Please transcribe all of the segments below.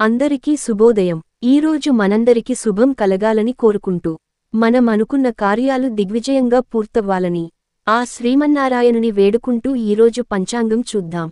అందరికీ శుభోదయం. ఈరోజు మనందరికీ శుభం కలగాలని కోరుకుంటూ మనం అనుకున్న కార్యాలు దిగ్విజయంగా పూర్తవ్వాలని ఆ శ్రీమన్నారాయణుని వేడుకుంటూ ఈరోజు పంచాంగం చూద్దాం.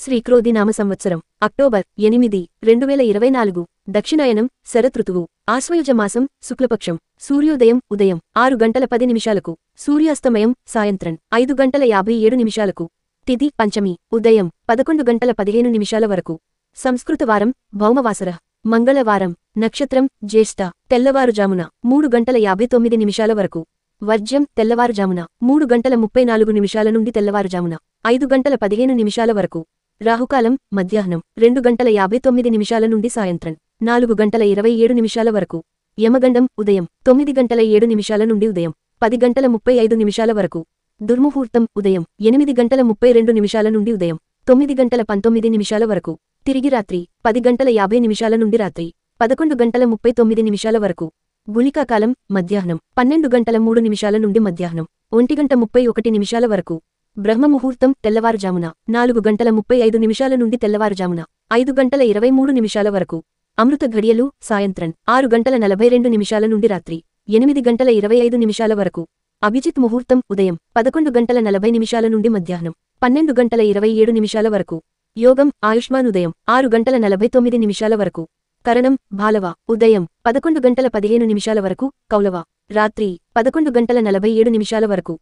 శ్రీక్రోధినామ సంవత్సరం అక్టోబర్ ఎనిమిది రెండు వేల ఇరవై నాలుగు దక్షిణాయనం శరతృతువు ఆశ్వయుజమాసం శుక్లపక్షం సూర్యోదయం ఉదయం ఆరు గంటల పది నిమిషాలకు సూర్యాస్తమయం సాయంత్రం ఐదు గంటల యాభై ఏడు నిమిషాలకు తిథి పంచమి ఉదయం పదకొండు గంటల పదిహేను నిమిషాల వరకు సంస్కృత వారం భౌమవాసర మంగళవారం నక్షత్రం జ్యేష్ఠ తెల్లవారుజామున మూడు గంటల యాభై తొమ్మిది నిమిషాల వరకు వర్జ్యం తెల్లవారుజామున మూడు గంటల ముప్పై నాలుగు నిమిషాల నుండి తెల్లవారుజామున ఐదు గంటల పదిహేను నిమిషాల వరకు రాహుకాలం మధ్యాహ్నం రెండు గంటల యాభై తొమ్మిది నిమిషాల నుండి సాయంత్రం నాలుగు గంటల ఇరవై ఏడు నిమిషాల వరకు. యమగండం ఉదయం తొమ్మిది గంటల ఏడు నిమిషాల నుండి ఉదయం పది గంటల ముప్పై ఐదు నిమిషాల వరకు. దుర్ముహూర్తం ఉదయం ఎనిమిది గంటల ముప్పై రెండు నిమిషాల నుండి ఉదయం తొమ్మిది గంటల పంతొమ్మిది నిమిషాల వరకు. తిరిగి రాత్రి పది గంటల యాభై నిమిషాల నుండి రాత్రి పదకొండు గంటల ముప్పై తొమ్మిది నిమిషాల వరకు. గుళికాకాలం మధ్యాహ్నం పన్నెండు గంటల మూడు నిమిషాల నుండి మధ్యాహ్నం ఒంటి గంట ముప్పై ఒకటి నిమిషాల వరకు. బ్రహ్మముహూర్తం తెల్లవారుజామున నాలుగు గంటల ముప్పై ఐదు నిమిషాల నుండి తెల్లవారుజామున ఐదు గంటల ఇరవై మూడు నిమిషాల వరకు. అమృత ఘడియలు సాయంత్రం ఆరు గంటల నలభై రెండు నిమిషాల నుండి రాత్రి ఎనిమిది గంటల ఇరవై ఐదు నిమిషాల వరకు. అభిజిత్ ముహూర్తం ఉదయం పదకొండు గంటల నలభై నిమిషాల నుండి మధ్యాహ్నం పన్నెండు గంటల ఇరవై ఏడు నిమిషాల వరకు. యోగం ఆయుష్మాన్ ఉదయం ఆరు గంటల నలభై తొమ్మిది నిమిషాల వరకు. కరణం భాలవ ఉదయం పదకొండు గంటల పదిహేను నిమిషాల వరకు. కౌలవ రాత్రి పదకొండు గంటల నలభై ఏడు నిమిషాల వరకు.